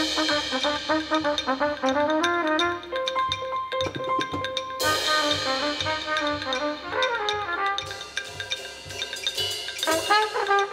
Thank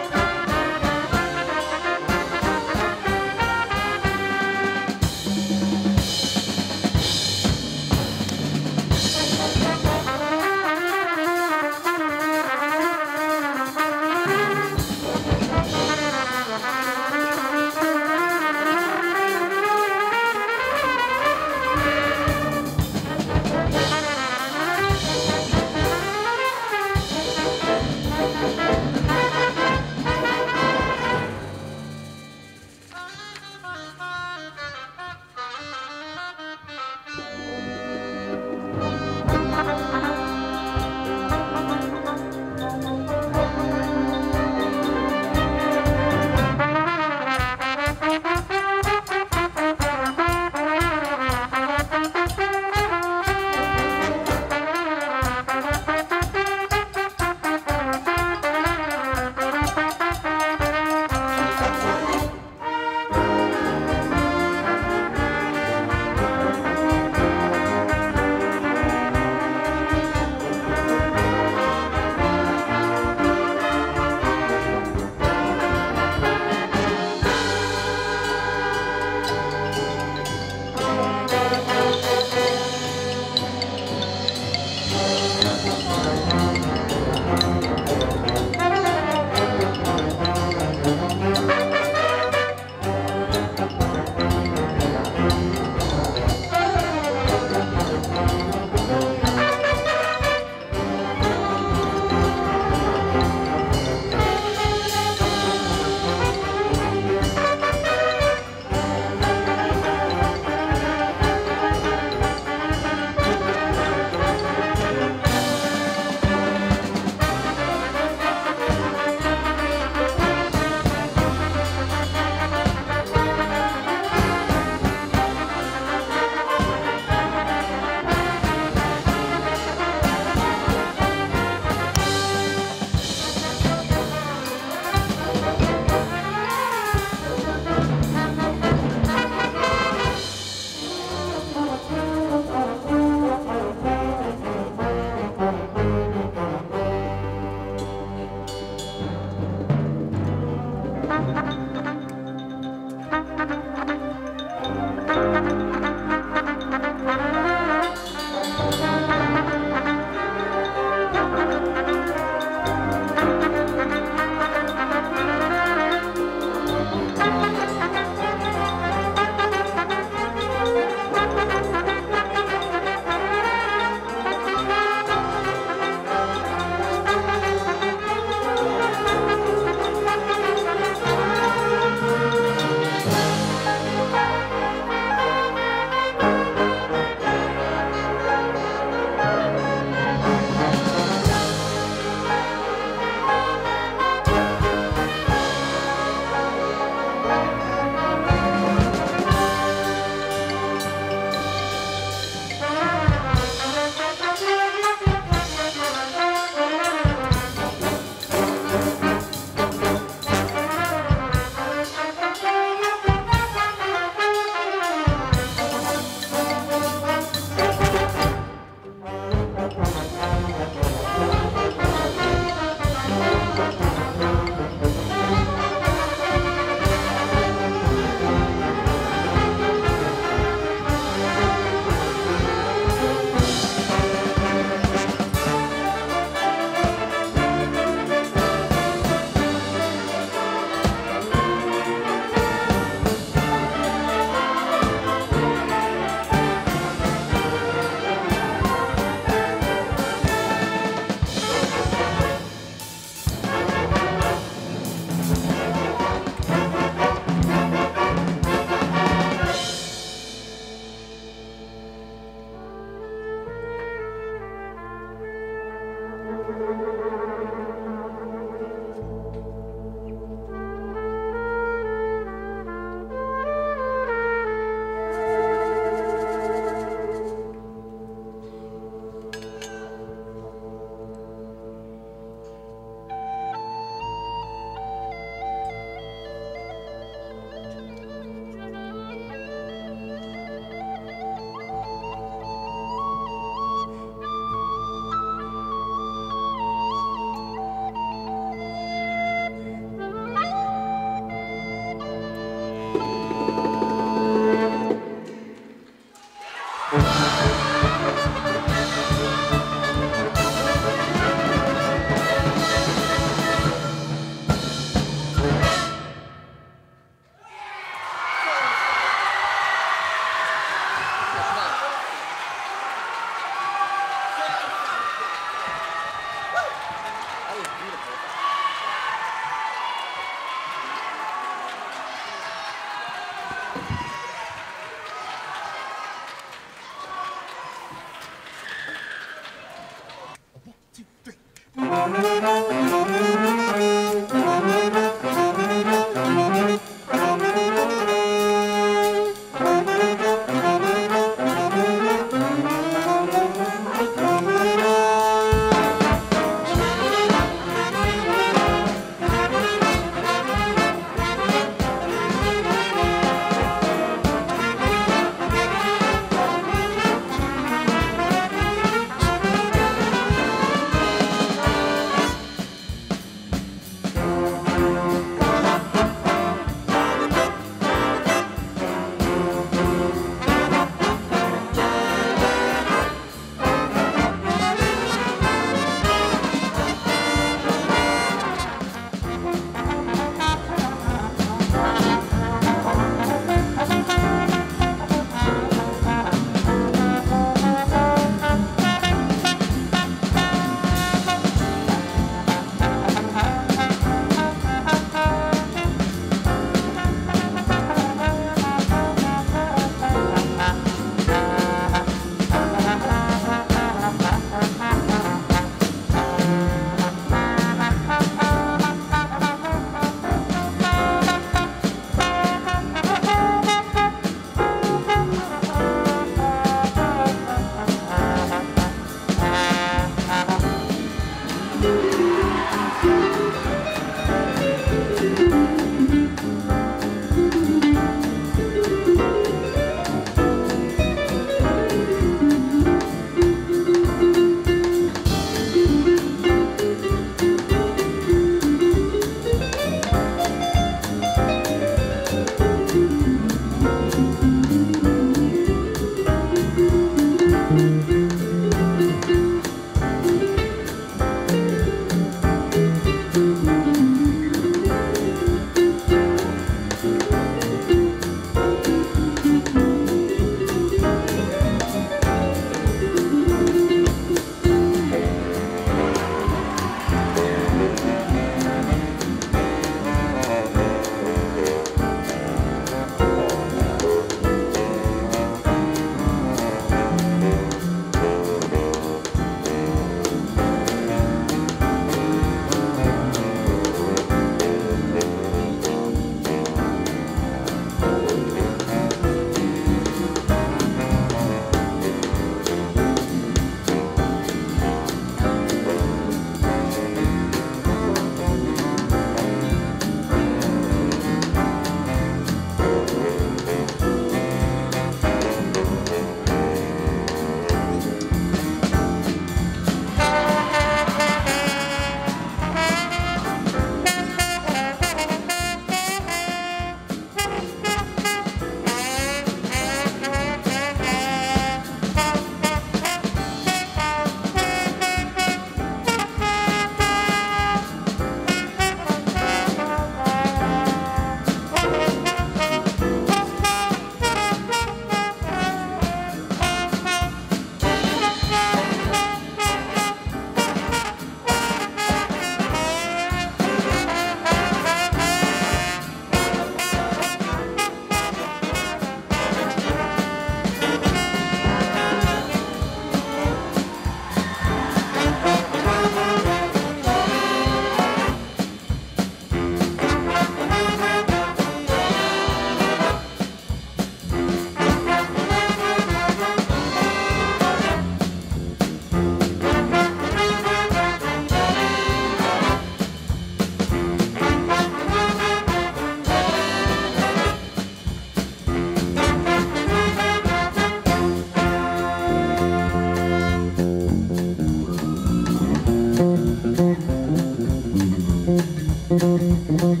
Thank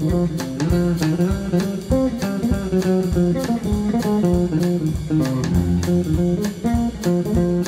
you.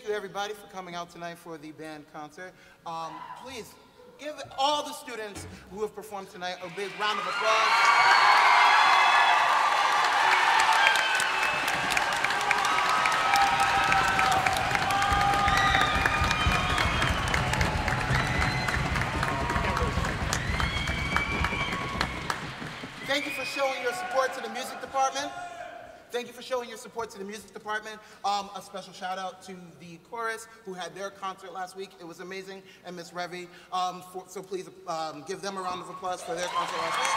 Thank you, everybody, for coming out tonight for the band concert. Um, please give all the students who have performed tonight a big round of applause. Thank you for showing your support to the music department. Thank you for showing your support to the music department. Um, a special shout out to the chorus who had their concert last week. It was amazing, and Miss Revy. Um, for, so please um, give them a round of applause for their concert last week.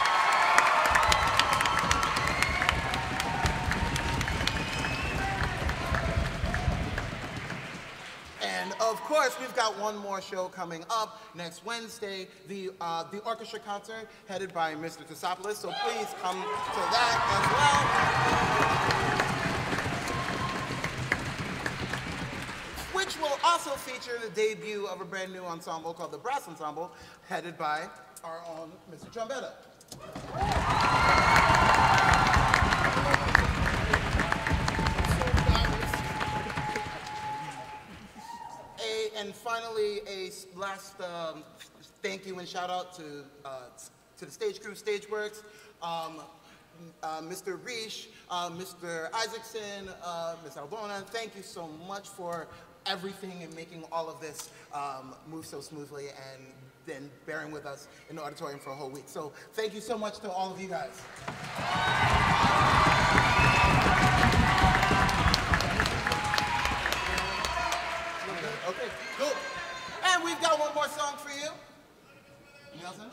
And of course, we've got one more show coming up next Wednesday, the uh, the orchestra concert headed by Mr. Tosopoulos. So please come to that as well. Which will also feature the debut of a brand new ensemble called the Brass Ensemble, headed by our own Mr. Trombetta. And finally, a last um, thank you and shout out to, uh, to the stage crew, Stageworks, um, uh, Mr. Reish, uh, Mr. Isaacson, uh, Ms. Albona. Thank you so much for everything and making all of this um, move so smoothly and then bearing with us in the auditorium for a whole week. So thank you so much to all of you guys. Okay, good. And we've got one more song for you. Nelson?